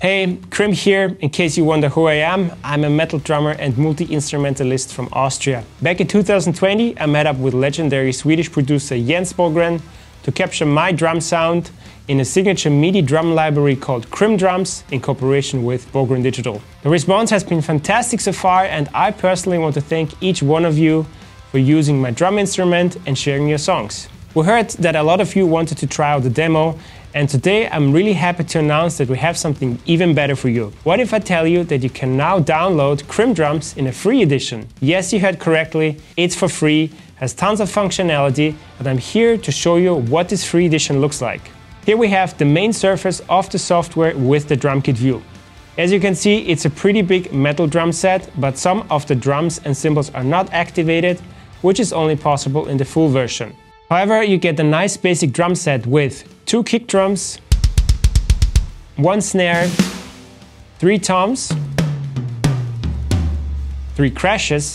Hey, Krimh here. In case you wonder who I am, I'm a metal drummer and multi-instrumentalist from Austria. Back in 2020, I met up with legendary Swedish producer Jens Bogren to capture my drum sound in a signature MIDI drum library called Krimh Drums in cooperation with Bogren Digital. The response has been fantastic so far and I personally want to thank each one of you for using my drum instrument and sharing your songs. We heard that a lot of you wanted to try out the demo and today I'm really happy to announce that we have something even better for you. What if I tell you that you can now download Krimh Drums in a free edition? Yes, you heard correctly, it's for free, has tons of functionality, and I'm here to show you what this free edition looks like. Here we have the main surface of the software with the drum kit view. As you can see, it's a pretty big metal drum set, but some of the drums and cymbals are not activated, which is only possible in the full version. However, you get a nice basic drum set with two kick drums, one snare, three toms, three crashes,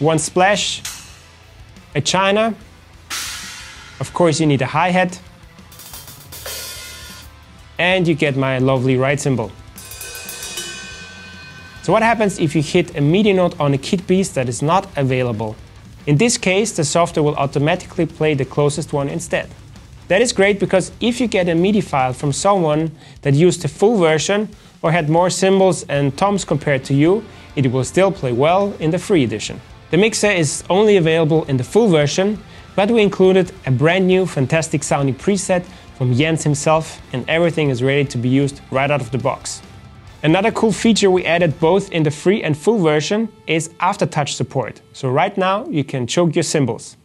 one splash, a china, of course you need a hi-hat, and you get my lovely ride cymbal. So what happens if you hit a MIDI note on a kit piece that is not available? In this case, the software will automatically play the closest one instead. That is great because if you get a MIDI file from someone that used the full version or had more cymbals and toms compared to you, it will still play well in the free edition. The mixer is only available in the full version, but we included a brand new fantastic sounding preset from Jens himself and everything is ready to be used right out of the box. Another cool feature we added both in the free and full version is aftertouch support. So right now you can choke your cymbals.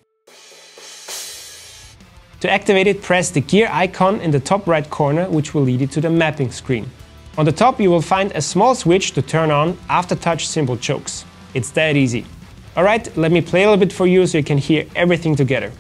To activate it, press the gear icon in the top right corner, which will lead you to the mapping screen. On the top you will find a small switch to turn on aftertouch cymbal chokes. It's that easy. Alright, let me play a little bit for you so you can hear everything together.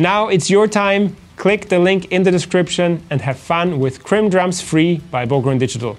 Now it's your time. Click the link in the description and have fun with Krimh Drums Free by Bogren Digital.